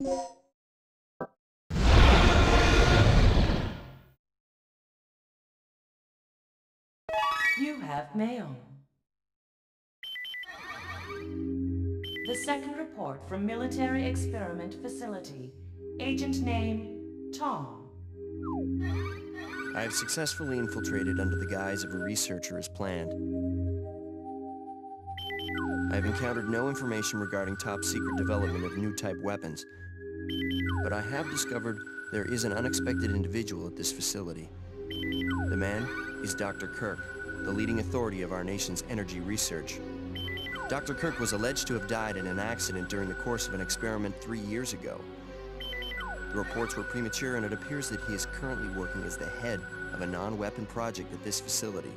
You have mail. The second report from Military Experiment Facility. Agent name, Tom. I have successfully infiltrated under the guise of a researcher as planned. I have encountered no information regarding top-secret development of new type weapons, but I have discovered there is an unexpected individual at this facility. The man is Dr. Kirk, the leading authority of our nation's energy research. Dr. Kirk was alleged to have died in an accident during the course of an experiment three years ago. The reports were premature and it appears that he is currently working as the head of a non-weapon project at this facility.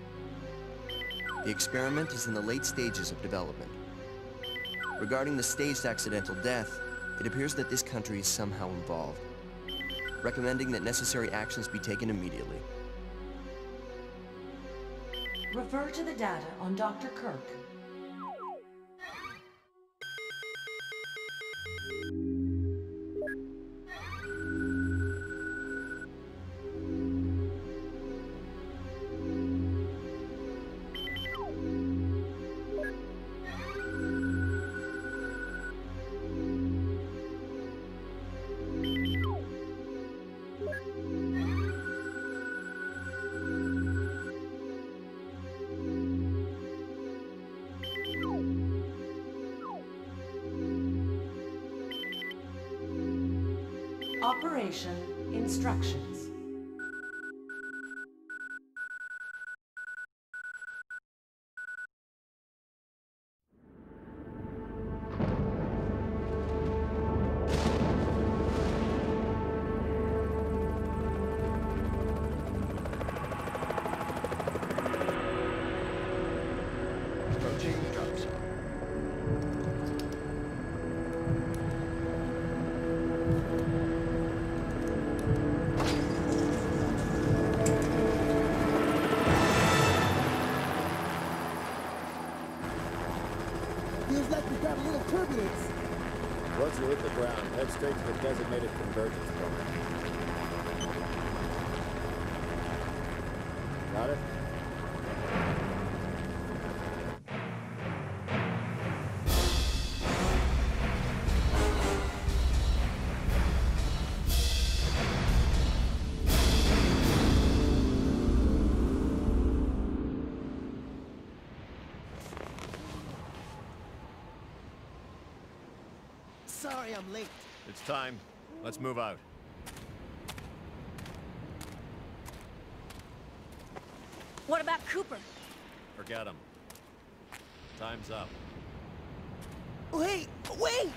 The experiment is in the late stages of development. Regarding the staged accidental death, it appears that this country is somehow involved, recommending that necessary actions be taken immediately. Refer to the data on Dr. Kirk. Operation Instructions. A little turbulence. Once you hit the ground, head straight to the designated convergence point. I'm late. It's time. Let's move out. What about Cooper? Forget him. Time's up. Wait, wait!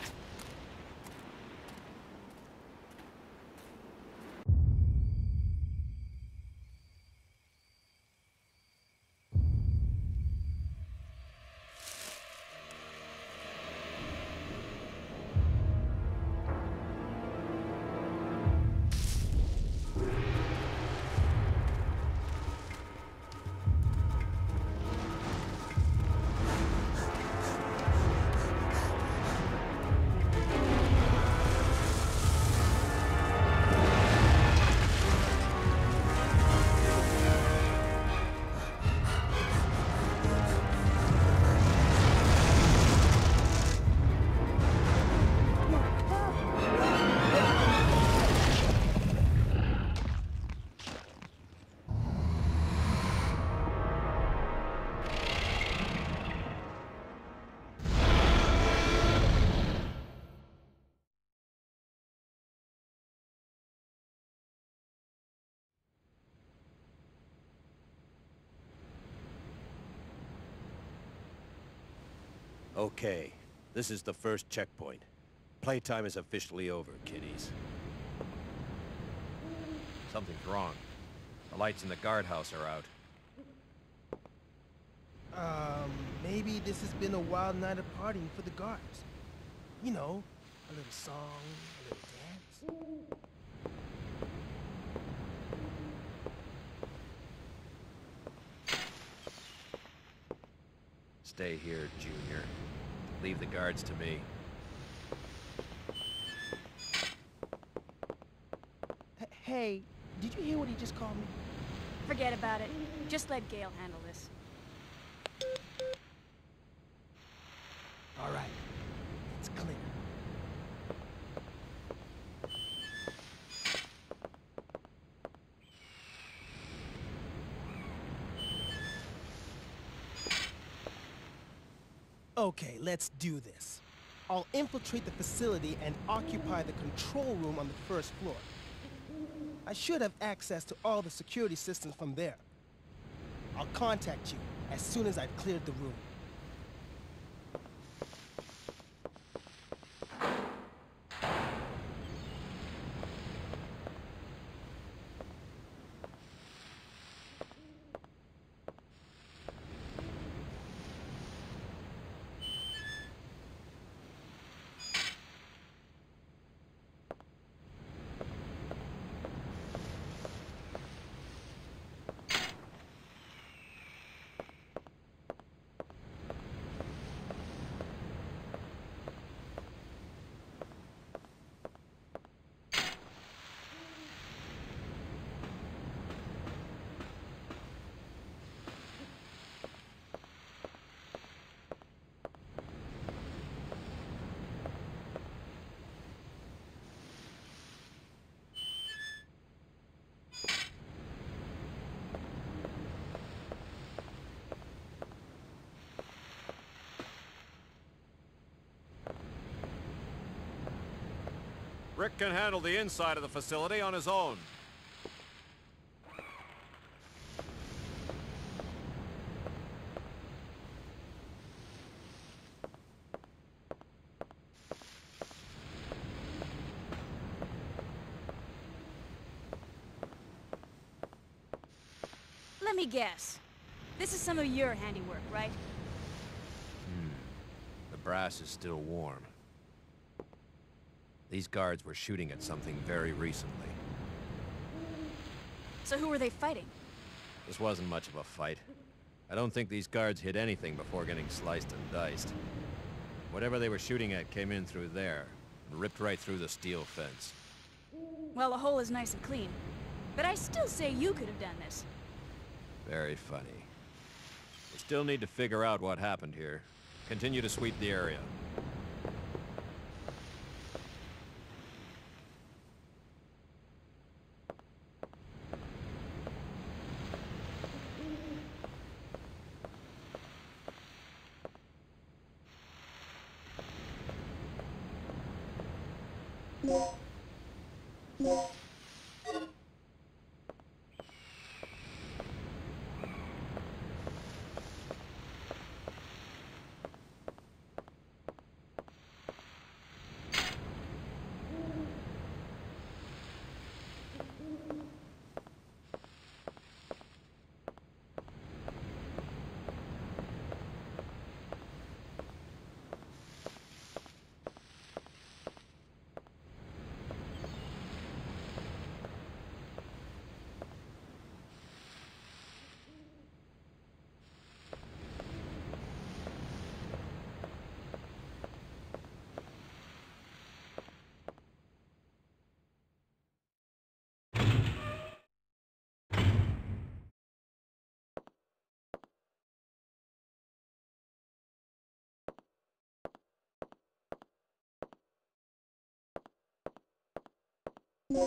Okay, this is the first checkpoint. Playtime is officially over, kiddies. Something's wrong. The lights in the guardhouse are out. Um, maybe this has been a wild night of partying for the guards. You know, a little song, a little dance. stay here, Junior. Leave the guards to me. Hey, did you hear what he just called me? Forget about it. Just let Gail handle this. Okay, let's do this. I'll infiltrate the facility and occupy the control room on the first floor. I should have access to all the security systems from there. I'll contact you as soon as I've cleared the room. Rick can handle the inside of the facility on his own. Let me guess. This is some of your handiwork, right? Hmm. The brass is still warm. These guards were shooting at something very recently. So who were they fighting? This wasn't much of a fight. I don't think these guards hit anything before getting sliced and diced. Whatever they were shooting at came in through there, and ripped right through the steel fence. Well, the hole is nice and clean. But I still say you could have done this. Very funny. We still need to figure out what happened here. Continue to sweep the area. Yeah. you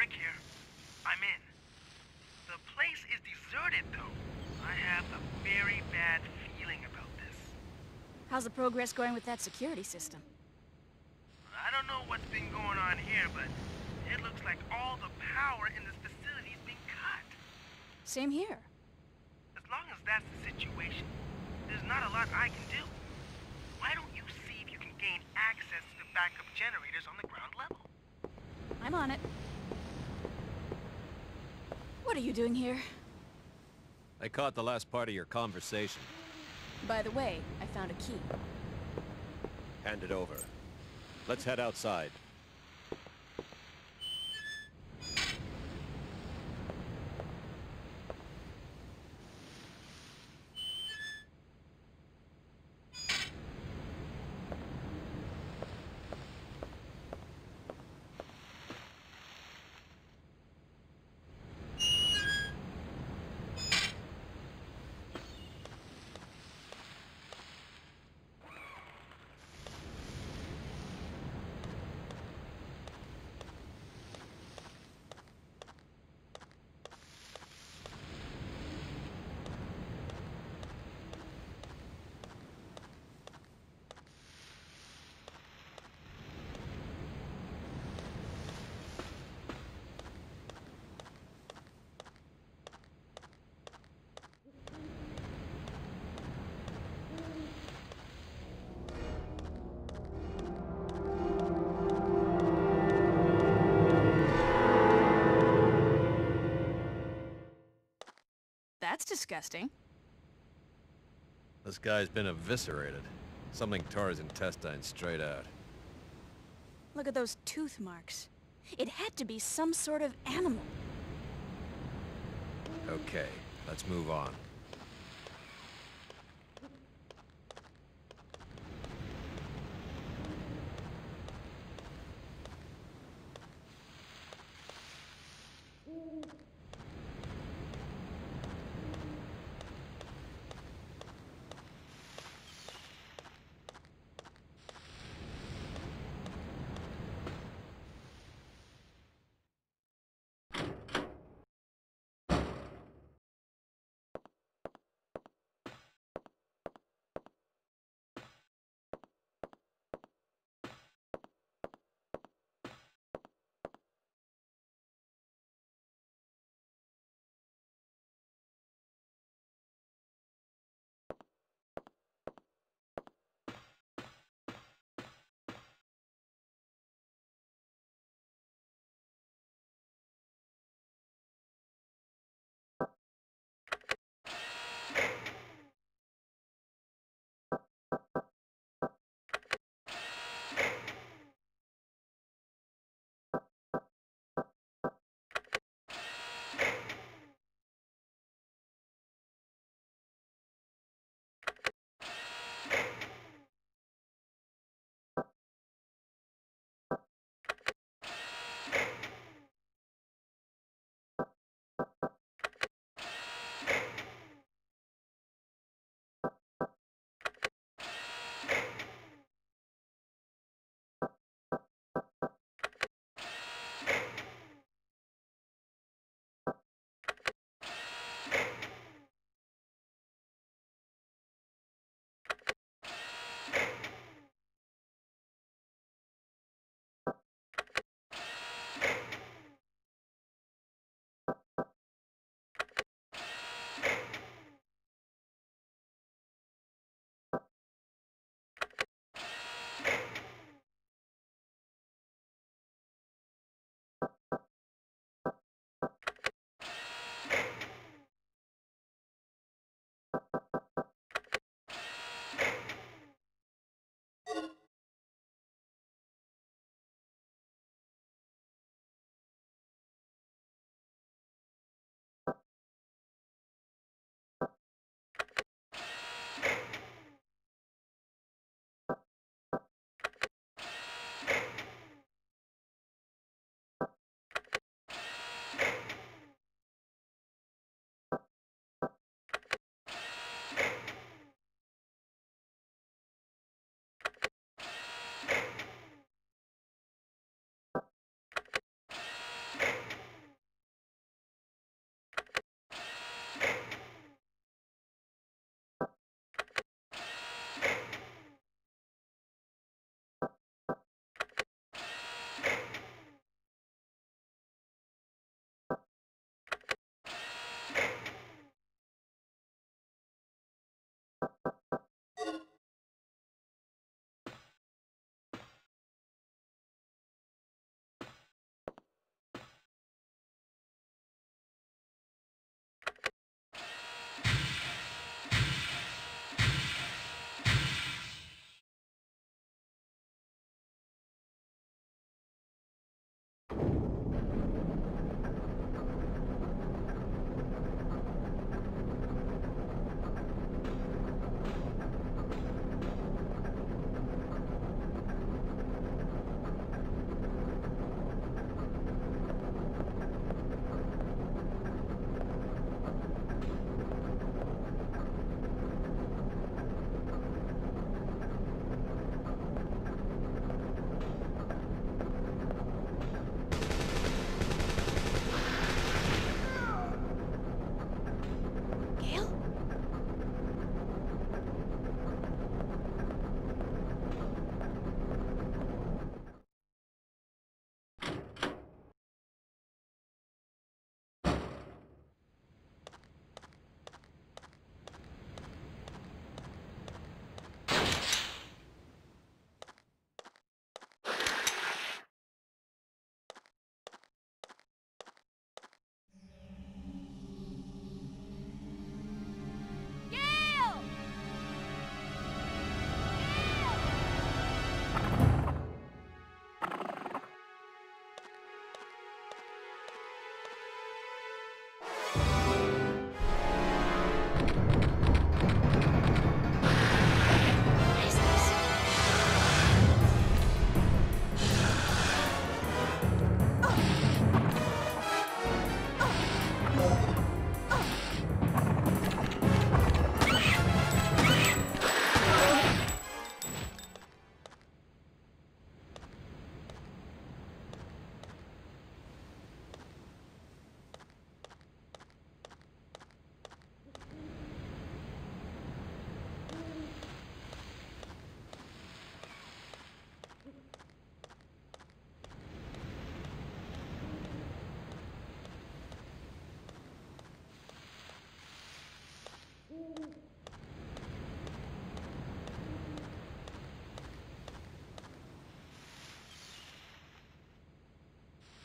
Rick here. I'm in. The place is deserted, though. I have a very bad feeling about this. How's the progress going with that security system? I don't know what's been going on here, but it looks like all the power in this facility is being cut. Same here. As long as that's the situation, there's not a lot I can do. Why don't you see if you can gain access to the backup generators on the ground level? I'm on it. What are you doing here? I caught the last part of your conversation. By the way, I found a key. Hand it over. Let's head outside. Disgusting. This guy's been eviscerated. Something tore his intestines straight out. Look at those tooth marks. It had to be some sort of animal. Okay, let's move on.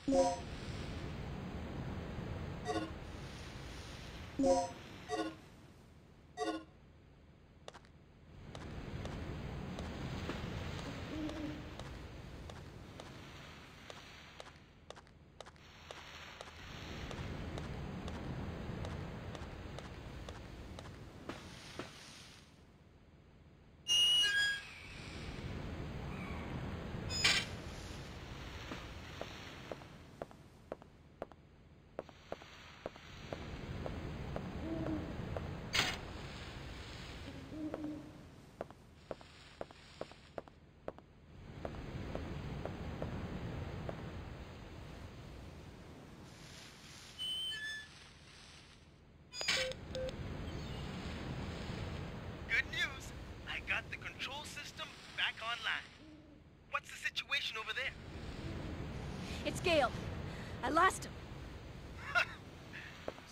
Good news. I got the control system back online. What's the situation over there? It's Gail. I lost him.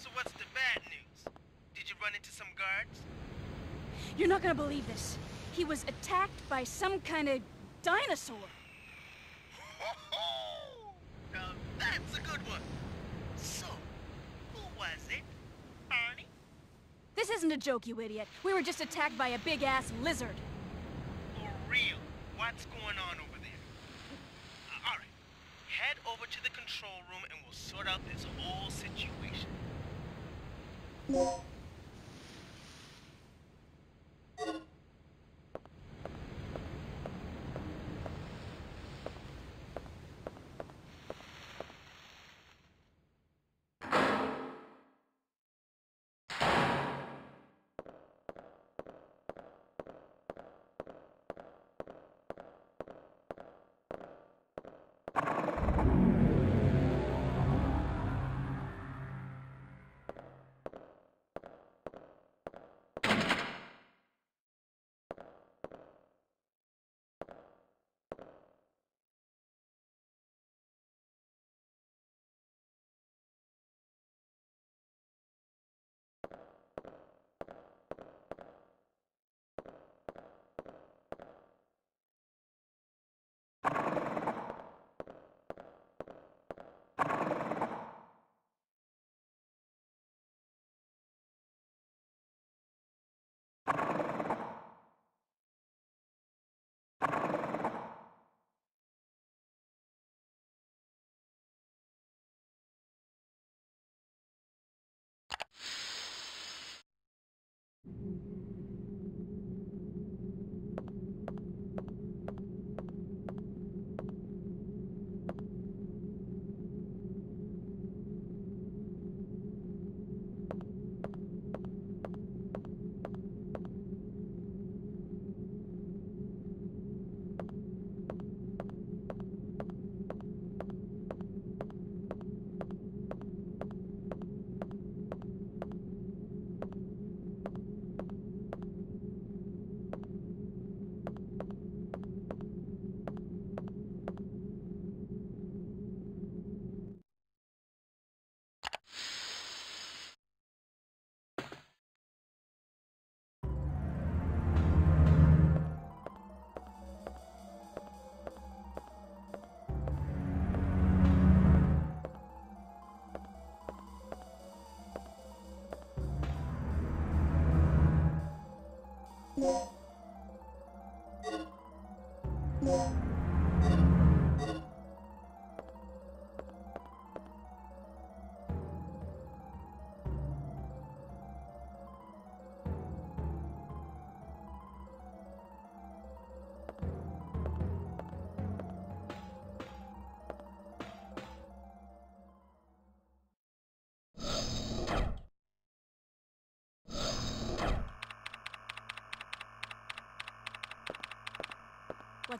So what's the bad news? Did you run into some guards? You're not gonna believe this. He was attacked by some kind of dinosaur. Now that's a good one. So, who was it? Barney? This isn't a joke, you idiot. We were just attacked by a big-ass lizard. For real? What's going on over there? Uh, all right. Head over to the control room sort out this whole situation.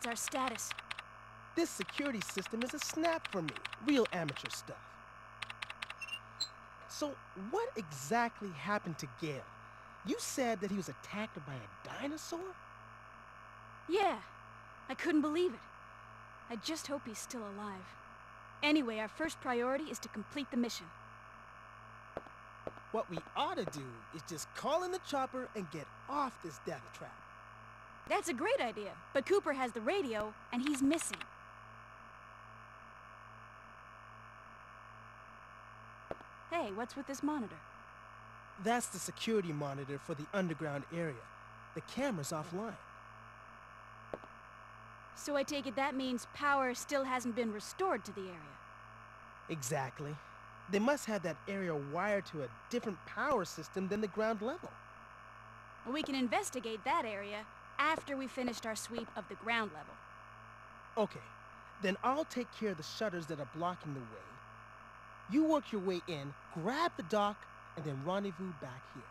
What's our status? This security system is a snap for me. Real amateur stuff. So, what exactly happened to Gail? You said that he was attacked by a dinosaur? Yeah, I couldn't believe it. I just hope he's still alive. Anyway, our first priority is to complete the mission. What we ought to do is just call in the chopper and get off this death trap. That's a great idea, but Cooper has the radio, and he's missing. Hey, what's with this monitor? That's the security monitor for the underground area. The camera's offline. So I take it that means power still hasn't been restored to the area. Exactly. They must have that area wired to a different power system than the ground level. We can investigate that area after we finished our sweep of the ground level. Okay, then I'll take care of the shutters that are blocking the way. You work your way in, grab the doc, and then rendezvous back here.